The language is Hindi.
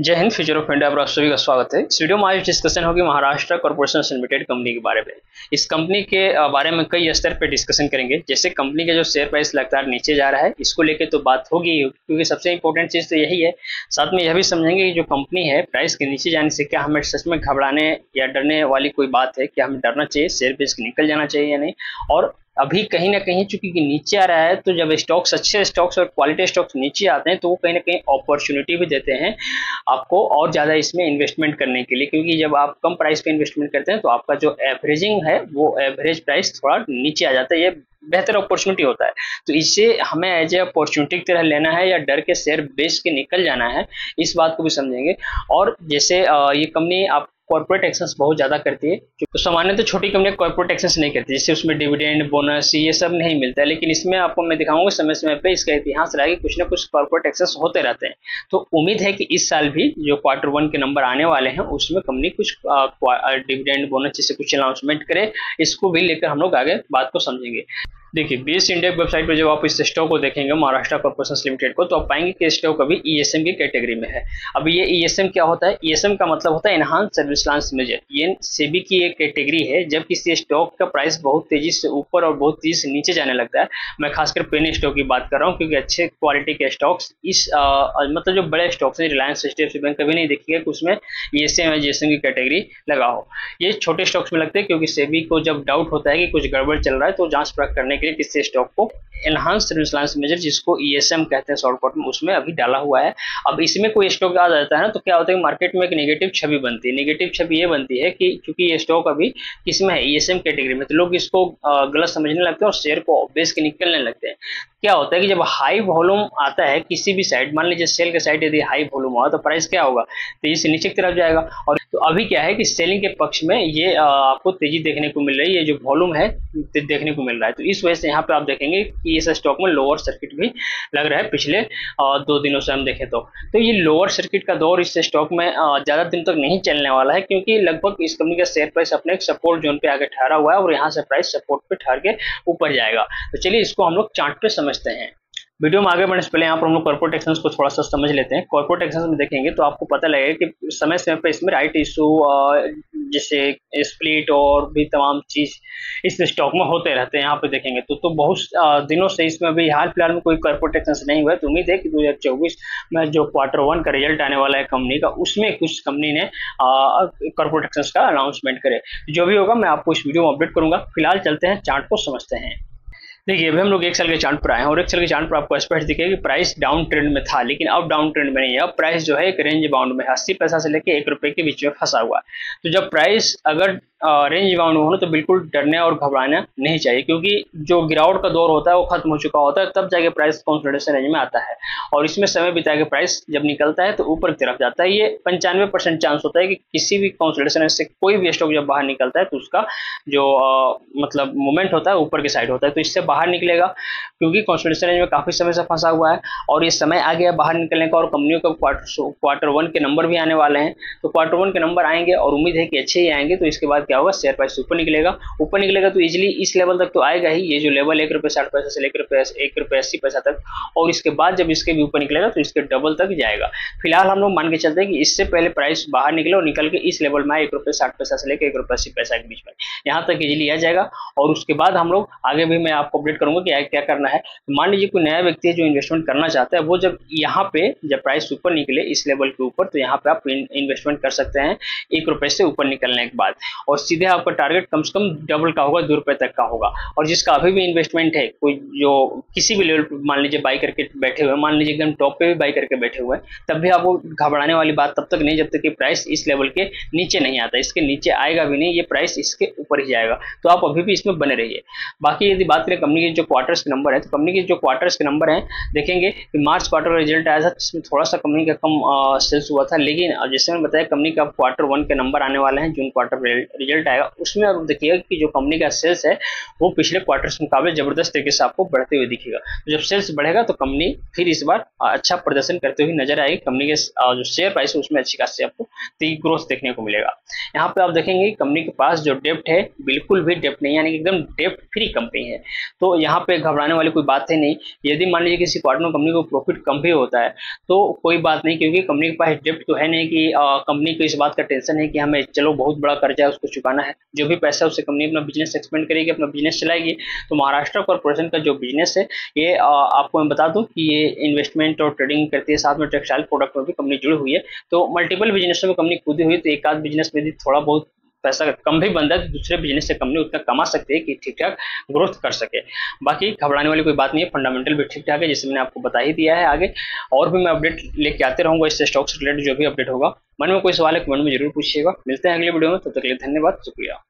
जय हिंद फ्यूचर ऑफ़ इंडिया पर आप सभी का स्वागत है। इस वीडियो में आज डिस्कशन होगी महाराष्ट्र कॉर्पोरेशन लिमिटेड कंपनी के बारे में। इस कंपनी के बारे में कई स्तर पर डिस्कशन करेंगे। जैसे कंपनी का जो शेयर प्राइस लगातार नीचे जा रहा है, इसको लेके तो बात होगी क्योंकि सबसे इंपॉर्टेंट चीज़ तो यही है। साथ में यह भी समझेंगे कि जो कंपनी है प्राइस के नीचे जाने से क्या हमें सच में घबराने या डरने वाली कोई बात है क्या हमें डरना चाहिए शेयर के निकल जाना चाहिए या नहीं? और अभी कहीं ना कहीं चूँकि नीचे आ रहा है तो जब स्टॉक्स अच्छे स्टॉक्स और क्वालिटी स्टॉक्स नीचे आते हैं तो वो कहीं ना कहीं अपॉर्चुनिटी भी देते हैं आपको और ज़्यादा इसमें इन्वेस्टमेंट करने के लिए। क्योंकि जब आप कम प्राइस पे इन्वेस्टमेंट करते हैं तो आपका जो एवरेजिंग है, वो एवरेज प्राइस थोड़ा नीचे आ जाता है, ये बेहतर अपॉर्चुनिटी होता है। तो इसे हमें एज ए अपॉर्चुनिटी की तरह लेना है या डर के शेयर बेच के निकल जाना है, इस बात को भी समझेंगे। और जैसे ये कंपनी आप कॉर्पोरेट एक्सेस बहुत ज़्यादा करती है। तो सामान्य तो छोटी कंपनियाँ कॉर्पोरेट एक्सेस नहीं करती, जैसे उसमें डिविडेंड बोनस ये सब नहीं मिलता है। लेकिन इसमें आपको मैं दिखाऊँगा समय समय पे इसका इतिहास रहा है कि कुछ ना कुछ कॉर्पोरेट एक्सेस होते रहते हैं। तो उम्मीद है कि इस साल भी जो क्वार्टर वन के नंबर आने वाले हैं, उसमें कंपनी कुछ डिविडेंड बोनस जैसे कुछ अनाउंसमेंट करे, इसको भी लेकर हम लोग आगे बात को समझेंगे। देखिए बीएस इंडिया वेबसाइट पर जब आप इस स्टॉक को देखेंगे महाराष्ट्र कॉर्पोरेशन लिमिटेड को तो आप पाएँगे कि स्टॉक अभी ईएसएम की कैटेगरी में है। अब ये ईएसएम क्या होता है? ईएसएम का मतलब होता है एनहांस सर्विस लांस मेजर ये सेबी की एक कैटेगरी है जब किसी स्टॉक का प्राइस बहुत तेज़ी से ऊपर और बहुत तेज़ी से नीचे जाने लगता है। मैं खासकर पेन स्टॉक की बात कर रहा हूँ क्योंकि अच्छे क्वालिटी के स्टॉक्स इस आ, मतलब जो बड़े स्टॉक्स हैं रिलायंस एच डी बैंक कभी नहीं देखिएगा कि उसमें ई एस एम जीएसएम की कैटेगरी लगा हो। ये छोटे स्टॉक्स में लगते हैं क्योंकि सेबी को जब डाउट होता है कि कुछ गड़बड़ चल रहा है तो जाँच परख करने के लिए किसी स्टॉक को एनहांस सर्विस मेजर जिसको ईएसएम e कहते हैं शॉर्टकट में, उसमें अभी डाला हुआ है। अब इसमें कोई स्टॉक आ जाता है ना तो क्या होता है मार्केट में एक नेगेटिव छवि बनती है। नेगेटिव छवि ये बनती है कि क्योंकि ये स्टॉक अभी किसमें है? ईएसएम e कैटेगरी में। तो लोग इसको गलत समझने लगते हैं और शेयर को बेच के निकलने लगते हैं। क्या होता है कि जब हाई वॉल्यूम आता है, किसी भी साइड मान लीजिए सेल के साइड यदि हाई वॉल्यूम हुआ तो प्राइस क्या होगा? तेज़ी से नीचे की तरफ़ जाएगा। और तो अभी क्या है कि सेलिंग के पक्ष में ये आपको तेज़ी देखने को मिल रही है। जो वॉल्यूम है देखने को मिल रहा है। तो इस वजह से यहाँ पे आप देखेंगे कि इस स्टॉक में लोअर सर्किट भी लग रहा है पिछले दो दिनों से हम देखें तो। तो ये लोअर सर्किट का दौर इस स्टॉक में ज़्यादा दिन तक नहीं चलने वाला है, क्योंकि लगभग इस कंपनी का शेयर प्राइस अपने सपोर्ट जोन पे आगे ठहरा हुआ है और यहाँ से प्राइस सपोर्ट पे ठहर के ऊपर जाएगा। तो चलिए इसको हम लोग चार्ट पे समझते हैं। वीडियो में आगे बढ़ने से पहले यहाँ पर हम लोग कॉर्पोरेट एक्शन को थोड़ा सा समझ लेते हैं। कॉर्पोरेट एक्शन में देखेंगे तो आपको पता लगेगा कि समय समय पर इसमें राइट इशू जैसे स्प्लिट और भी तमाम चीज़ इस स्टॉक में होते रहते हैं, यहाँ पे देखेंगे तो। तो बहुत दिनों से इसमें अभी हाल फ़िलहाल में कोई कॉर्पोरेट एक्शन नहीं हुआ है। तो उम्मीद है कि दो में जो क्वार्टर वन का रिज़ल्ट आने वाला है कंपनी का, उसमें कुछ कंपनी ने कॉर्पोरेट एक्शन का अनाउंसमेंट करे। जो भी होगा मैं आपको इस वीडियो में अपडेट करूँगा। फ़िलहाल चलते हैं चार्ट को समझते हैं। देखिए, अभी हम लोग एक साल के चार्ट पर आए हैं और एक साल के चार्ट पर आपको स्पष्ट दिखेगा कि प्राइस डाउन ट्रेंड में था, लेकिन अब डाउन ट्रेंड में नहीं है। अब प्राइस जो है एक रेंज बाउंड में अस्सी पैसा से लेकर एक रुपए के बीच में फंसा हुआ तो जब प्राइस अगर रेंज बाउंड होना तो बिल्कुल डरने और घबराना नहीं चाहिए क्योंकि जो गिरावट का दौर होता है वो खत्म हो चुका होता है तब जाके प्राइस कॉन्सोलिडेशन रेंज में आता है। और इसमें समय बिता के प्राइस जब निकलता है तो ऊपर की तरफ़ जाता है। ये पंचानवे परसेंट चांस होता है कि किसी भी कॉन्सोलिडेशन से कोई भी स्टॉक जब बाहर निकलता है तो उसका जो आ, मतलब मूवमेंट होता है ऊपर की साइड होता है। तो इससे बाहर निकलेगा क्योंकि कॉन्सोलिडेशन रेंज में काफ़ी समय से फंसा हुआ है। और ये समय आ गया बाहर निकलने का और कंपनियों का क्वार्टर वन के नंबर भी आने वाले हैं। तो क्वार्टर वन के नंबर आएँगे और उम्मीद है कि अच्छे ही आएँगे। तो इसके बाद क्या होगा? शेयर प्राइस ऊपर निकलेगा। ऊपर निकलेगा तो इजिली इस लेवल तक तो आएगा ही। ये जो लेवल एक रुपये साठ पैसा से लेकर एक रुपये अस्सी पैसा तक, और इसके बाद जब इसके भी ऊपर निकलेगा तो इसके डबल तक जाएगा। फ़िलहाल हम लोग मान के चलते हैं कि इससे पहले प्राइस बाहर निकले और निकल के इस लेवल में आए, एक रुपये साठ पैसा से लेकर एक रुपये अस्सी पैसा के बीच में। यहाँ तक इजिली आ जाएगा। और उसके बाद हम लोग आगे भी मैं आपको अपडेट करूँगा कि क्या करना है। मान लीजिए कोई नया व्यक्ति है जो इन्वेस्टमेंट करना चाहता है, वो जब यहाँ पे जब प्राइस ऊपर निकले इस लेवल के ऊपर तो यहाँ पे आप इन्वेस्टमेंट कर सकते हैं एक रुपए से ऊपर निकलने के बाद। और सीधे आपका टारगेट कम से कम डबल का होगा, दो रुपए तक का होगा। और जिसका अभी भी इन्वेस्टमेंट है, कोई जो किसी भी लेवल पर मान लीजिए बाई करके बैठे हुए मान लीजिए एकदम टॉप पे भी बाई करके बैठे हुए हैं, तब भी आपको घबराने वाली बात तब तक नहीं, जब तक कि प्राइस इस लेवल के नीचे नहीं आता, इसके नीचे आएगा भी नहीं, ये प्राइस इसके ऊपर ही जाएगा। तो आप अभी भी इसमें बने रहिए। बाकी यदि बात करें कंपनी के जो क्वार्टर्स के नंबर है तो कंपनी के जो क्वार्टर्स के नंबर हैं, देखेंगे कि मार्च क्वार्टर का रिज़ल्ट आया था, जिसमें थोड़ा सा कंपनी का कम सेल्स हुआ था, लेकिन जैसे मैंने बताया कंपनी का क्वार्टर वन के नंबर आने वाले हैं जून क्वार्टर रिज़ल्ट आएगा। उसमें आप देखिएगा कि जो कंपनी का सेल्स है, वो पिछले क्वार्टर के मुकाबले ज़बरदस्त तरीके से आपको बढ़ते हुए दिखेगा। तो जब सेल्स बढ़ेगा तो कंपनी फिर इस बार अच्छा प्रदर्शन करते हुए नज़र आएगी। कंपनी के जो शेयर प्राइस है, उसमें अच्छी खासी आपको तो ये ग्रोथ देखने को मिलेगा। यहाँ पे आप देखेंगे कंपनी के पास जो डेप्ट है, बिल्कुल भी डेप्ट नहीं यानी कि एकदम डेप्ट फ्री कंपनी है। तो यहाँ पे घबराने वाली कोई बात है नहीं। यदि मान लीजिए किसी क्वार्टर में कंपनी को प्रॉफिट कम भी होता है तो कोई बात नहीं, क्योंकि कंपनी के पास डेप्ट तो है नहीं कि कंपनी को इस बात का टेंशन है कि हमें चलो बहुत बड़ा कर्जा है उसको चुकाना है। जो भी पैसा उससे कंपनी अपना बिज़नेस एक्सपेंड करेगी, अपना बिज़नेस चलाएगी तो महाराष्ट्र कॉर्पोरेशन का जो बिज़नेस है, ये आपको मैं बता दूँ कि ये इन्वेस्टमेंट और ट्रेडिंग करती है, साथ में टेक्सटाइल प्रोडक्ट में भी कंपनी जुड़ी हुई है। तो मल्टीपल बिज़नेस में कंपनी कूदी हुई तो एक आध बिज़नेस में भी थोड़ा बहुत पैसा कम भी बनता है तो दूसरे बिज़नेस से कंपनी उतना कमा सकती है कि ठीक ठाक ग्रोथ कर सके। बाकी घबराने वाली कोई बात नहीं है फंडामेंटल भी ठीक ठाक है जिससे मैंने आपको बता ही दिया है आगे। और भी मैं अपडेट लेके आते रहूँगा इससे स्टॉक्स से रिलेटेड जो भी अपडेट होगा। मन में कोई सवाल है कमेंट में ज़रूर पूछिएगा। मिलते हैं अगले वीडियो में, तब तक के लिए धन्यवाद, शुक्रिया।